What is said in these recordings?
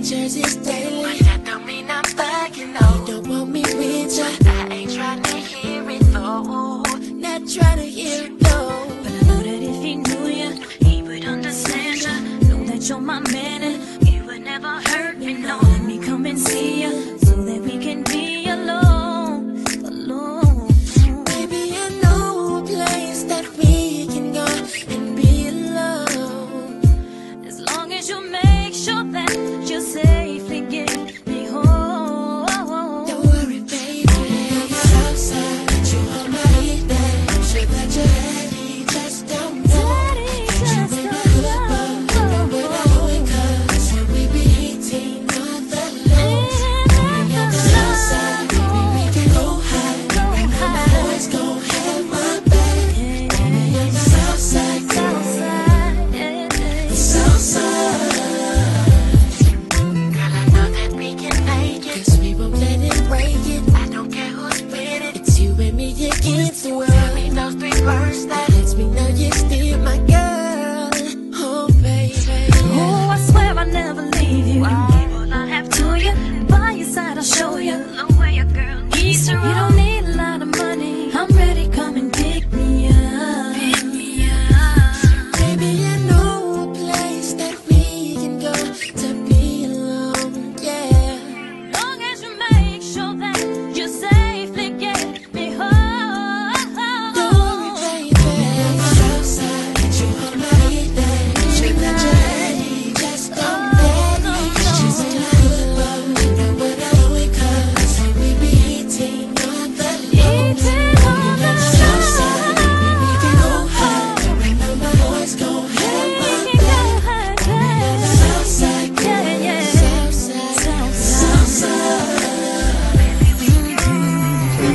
in Jersey's daily. But that don't mean I'm thugging, no. Don't want me with ya. I ain't trying to hear it though. Not trying to hear it though. But I know that if he knew you, he would understand you. Know that you're my man and you would never hurt me. No, let me come and see you so that we can be alone, alone. Baby, I know a place that we can go and be alone. As long as you make sure that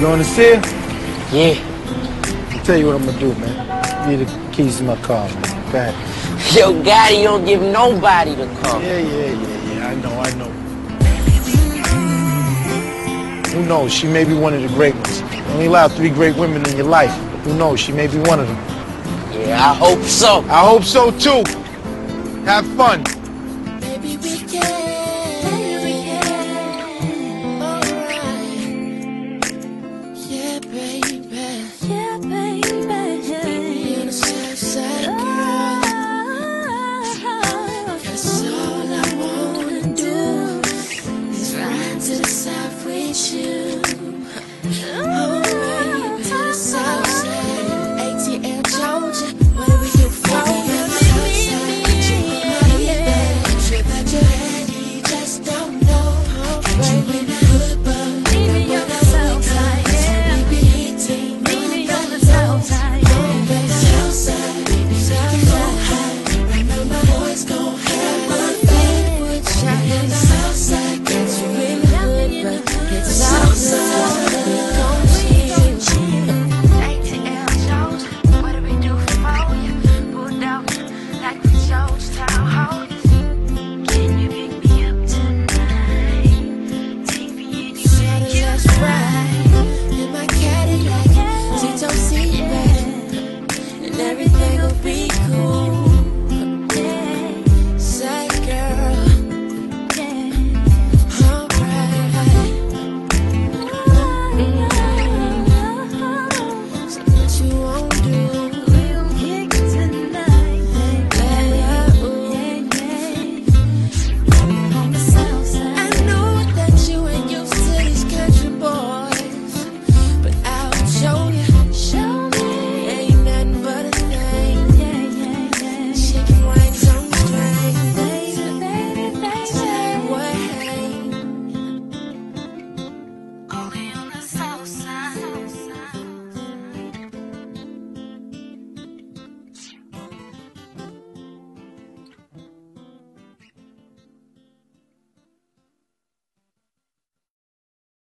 going to see her? Yeah. I'll tell you what I'm gonna do, man. Give you the keys to my car, man. Go ahead. Yo, Gotti, you don't give nobody the car. Yeah, yeah, yeah, yeah. I know, I know. Who knows? She may be one of the great ones. You only allow three great women in your life. Who knows? She may be one of them. Yeah, I hope so. I hope so too. Have fun. Baby, we can Yeah, baby. Keep me ah, ah, ah. all I wanna do.